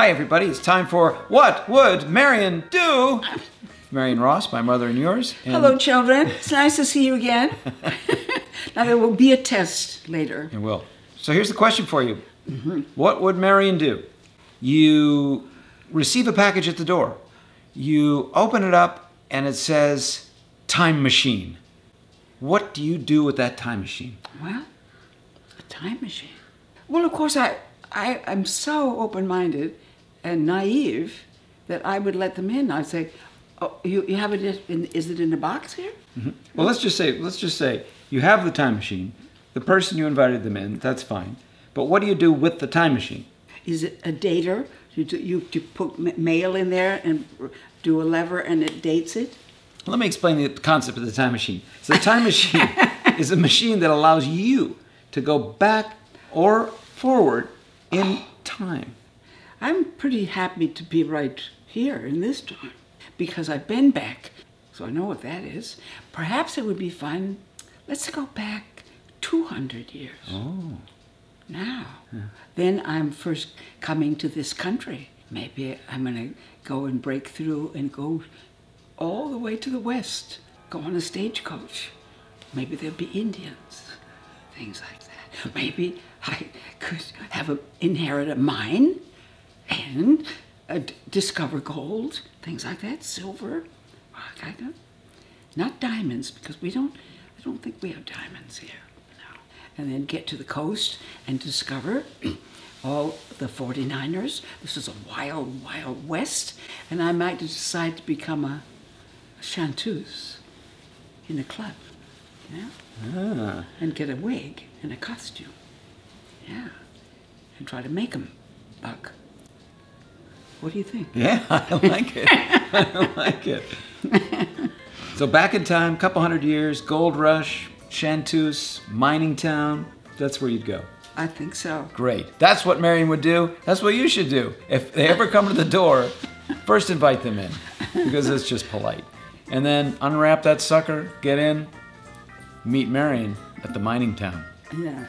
Hi, everybody. It's time for What Would Marion Do? Marion Ross, my mother and yours. And Hello, children. It's nice to see you again. now, there will be a test later. It will. So here's the question for you mm-hmm. What would Marion do? You receive a package at the door, you open it up, and it says time machine. What do you do with that time machine? Well, a time machine. Well, of course, I, I am so open minded and naive that I would let them in. I'd say, oh, you, you have it in, is it in a box here? Mm-hmm. Well, let's just say, let's just say you have the time machine. The person you invited them in, that's fine. But what do you do with the time machine? Is it a dater? You, do, you, you put mail in there and do a lever and it dates it? Let me explain the concept of the time machine. So the time machine is a machine that allows you to go back or forward in time. I'm pretty happy to be right here in this time because I've been back, so I know what that is. Perhaps it would be fun. Let's go back 200 years. Oh. Now, then I'm first coming to this country. Maybe I'm going to go and break through and go all the way to the west, go on a stagecoach. Maybe there'll be Indians, things like that. Maybe I could have a, inherit a mine and uh, d- discover gold, things like that, silver, kind of. Not diamonds, because we don't, I don't think we have diamonds here. No. And then get to the coast and discover all the 49ers. This is a wild, wild west. And I might decide to become a, a chanteuse in a club, know? Ah. And get a wig and a costume. Yeah. And try to make them buck. What do you think? Yeah, I like it. I like it. So back in time, couple hundred years, gold rush, chanteuse, mining town. That's where you'd go. I think so. Great. That's what Marion would do. That's what you should do. If they ever come to the door, first invite them in because it's just polite. And then unwrap that sucker, get in, meet Marion at the mining town. Yeah.